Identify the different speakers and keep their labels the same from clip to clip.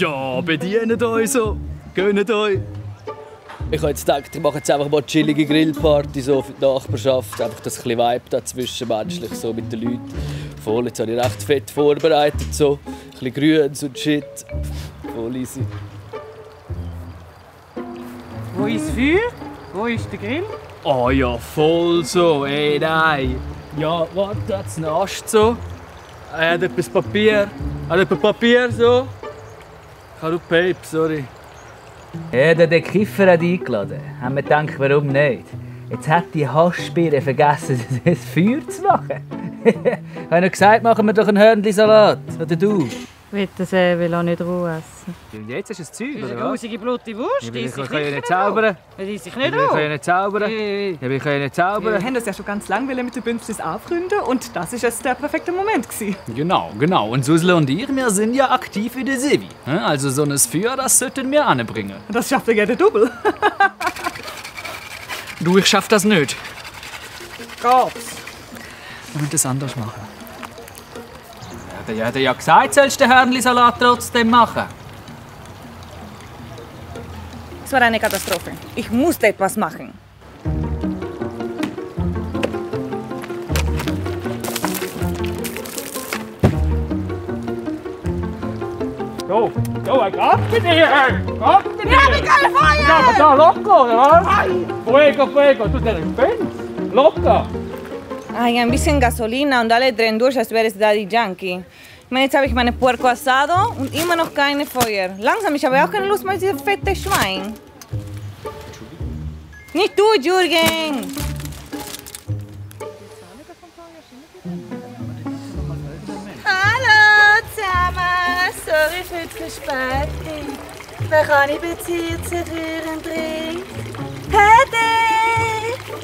Speaker 1: Ja, bedient euch so. Gönnt euch.
Speaker 2: Ich habe jetzt gedacht, ich mache jetzt einfach mal eine chillige Grillparty so für die Nachbarschaft. Einfach das ein Vibe da zwischenmenschlich so mit den Leuten. Voll, jetzt habe ich recht fett vorbereitet. So. Ein bisschen Grüns und Shit. Voll easy.
Speaker 3: Wo ist das Feuer? Wo ist der Grill?
Speaker 1: Oh ja, voll so. Ey, nein. Ja, warte, jetzt ein Ast so. Er hat etwas Papier. Er hat etwas Papier so. Habe Pape, sorry.
Speaker 4: Ja, der, der Kiffer hat eingeladen. Haben wir gedacht, warum nicht? Jetzt hat die Haschbiere vergessen, das Feuer zu machen. ich habe noch gesagt, machen wir doch einen Hörnli-Salat. Oder du?
Speaker 5: Bitte sehr, will auch nicht Ruhe essen.
Speaker 1: Ja, jetzt ist es Zeug, oder was?
Speaker 3: grusige, blutige Wurst,
Speaker 1: Ja,
Speaker 3: die
Speaker 1: ich
Speaker 3: ist sich
Speaker 1: kann ja
Speaker 3: nicht
Speaker 1: nicht zaubern.
Speaker 3: Die sich nicht
Speaker 1: Ich kann ja
Speaker 3: an.
Speaker 1: nicht zaubern. Ja, ich kann ja nicht
Speaker 6: Wir
Speaker 1: zaubern.
Speaker 6: haben das ja schon ganz lange mit den Bünzlis anfreunden und das ist jetzt der perfekte Moment gewesen.
Speaker 1: Genau, genau. Und Susle und ich, wir sind ja aktiv in der Sevi. Also so ein Feuer, das sollten wir anbringen.
Speaker 6: Das schafft ja jeder Double.
Speaker 1: Du, ich schaff das nicht.
Speaker 6: Geht's.
Speaker 1: Wir müssen das anders machen. Ja, der hat ja gesagt, sollst du den Hörnli-Salat trotzdem machen.
Speaker 7: Es war eine Katastrophe. Ich musste etwas machen.
Speaker 1: So, so, ein Garten hier! Garten hier!
Speaker 7: Ja, mit kein Feuer!
Speaker 1: Ja, aber da locker, oder was? Fuego, fuego, du der Fenster. Locker!
Speaker 7: Ay, ein bisschen Gasolina und alle drehen durch, als wäre es Daddy meine, jetzt habe ich meine Puerco Asado und immer noch keine Feuer. Langsam, ich habe auch keine Lust mehr auf dieses fette Schwein. Nicht du, Jürgen!
Speaker 5: Hallo zusammen, sorry für die Verspätung. Wer kann ich bezieht zu rühren bringen? Hey!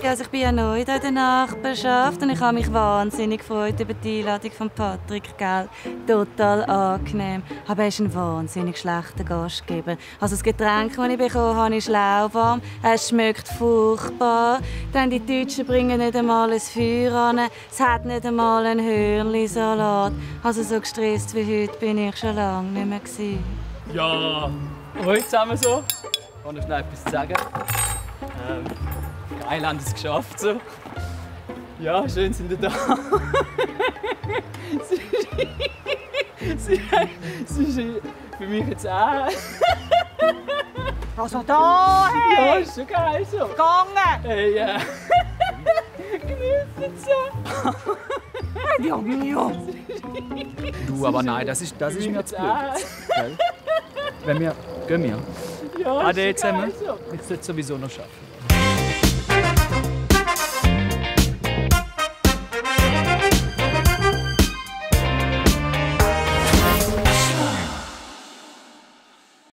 Speaker 5: Also ich bin ja neu in der Nachbarschaft und ich habe mich wahnsinnig gefreut über die Einladung von Patrick, gell? Total angenehm. Aber er ist ein wahnsinnig schlechter Gastgeber. Also das Getränk, das ich bekommen habe, ist lauwarm. Es schmeckt furchtbar. Dann die Deutschen bringen nicht einmal ein Feuer an. Es hat nicht einmal einen Hörnli-Salat. Also so gestresst wie heute bin ich schon lange nicht mehr. Gewesen.
Speaker 1: Ja, heute zusammen so. Ich kann noch schnell etwas zu sagen. Ähm, geil, haben es geschafft so. Ja, schön sind ihr da. sie, sie, sie ist für mich jetzt auch.
Speaker 3: Also da,
Speaker 1: Ja,
Speaker 3: hey!
Speaker 1: ist schon geil so.
Speaker 3: Gegangen!
Speaker 1: Hey, ja. Genießt so.
Speaker 3: Ja, ja.
Speaker 1: Du, aber nein, das ist, das ist mir zu blöd. Wenn wir, gehen wir. Ja, Ade zusammen. Ich sollte es sowieso noch schaffen.